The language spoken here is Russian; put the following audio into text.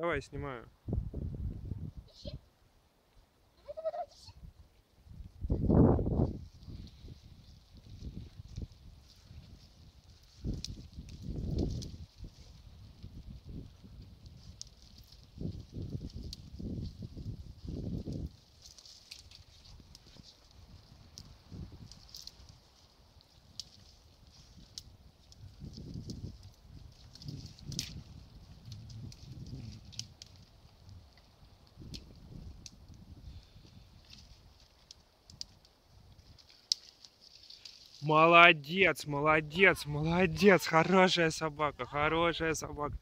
Давай, снимаю. Молодец, молодец, молодец, хорошая собака, хорошая собака.